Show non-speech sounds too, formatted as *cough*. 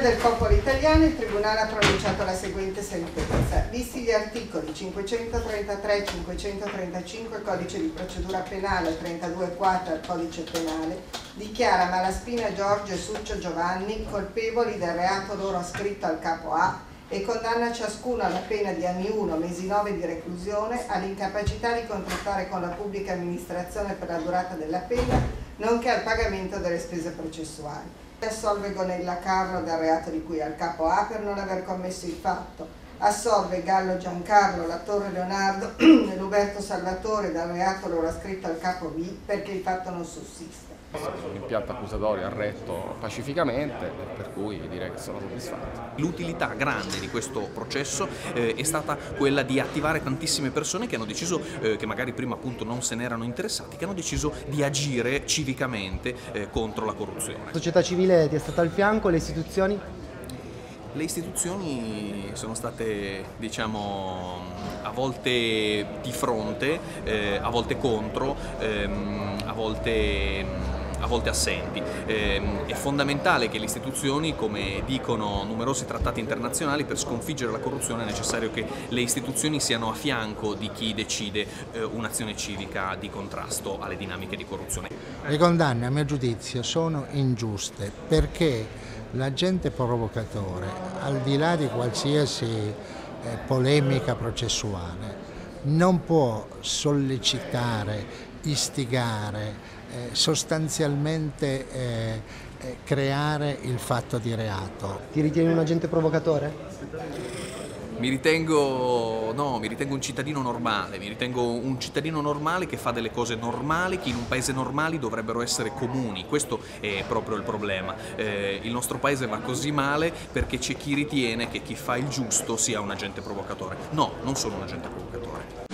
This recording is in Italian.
del popolo italiano il Tribunale ha pronunciato la seguente sentenza. Visti gli articoli 533 e 535 Codice di procedura penale 32 4 Codice penale, dichiara Malaspina Giorgio e Succio Giovanni colpevoli del reato loro ascritto al capo A e condanna ciascuno alla pena di anni 1, mesi 9 di reclusione, all'incapacità di contrattare con la pubblica amministrazione per la durata della pena, nonché al pagamento delle spese processuali. Assolve Gonella Carlo dal reato di cui al capo A per non aver commesso il fatto. Assolve Gallo Giancarlo, la Torre Leonardo *clears throat* e Luberto Salvatore dal reato loro ascritto al capo B perché il fatto non sussiste. L'impianto accusatorio ha retto pacificamente, per cui direi che sono soddisfatto. L'utilità grande di questo processo eh, è stata quella di attivare tantissime persone che hanno deciso, eh, che magari prima appunto non se n'erano interessati, che hanno deciso di agire civicamente eh, contro la corruzione. La società civile ti è stata al fianco, le istituzioni? Le istituzioni sono state, diciamo, a volte di fronte, eh, a volte contro, ehm, a volte a volte assenti. Eh, è fondamentale che le istituzioni, come dicono numerosi trattati internazionali, per sconfiggere la corruzione è necessario che le istituzioni siano a fianco di chi decide eh, un'azione civica di contrasto alle dinamiche di corruzione. Le condanne, a mio giudizio, sono ingiuste perché l'agente provocatore, al di là di qualsiasi eh, polemica processuale, non può sollecitare, istigare, eh, sostanzialmente eh, eh, creare il fatto di reato. Ti ritieni un agente provocatore? Mi ritengo, no, mi ritengo un cittadino normale, mi ritengo un cittadino normale che fa delle cose normali che in un paese normale dovrebbero essere comuni, questo è proprio il problema. Eh, il nostro paese va così male perché c'è chi ritiene che chi fa il giusto sia un agente provocatore. No, non sono un agente provocatore.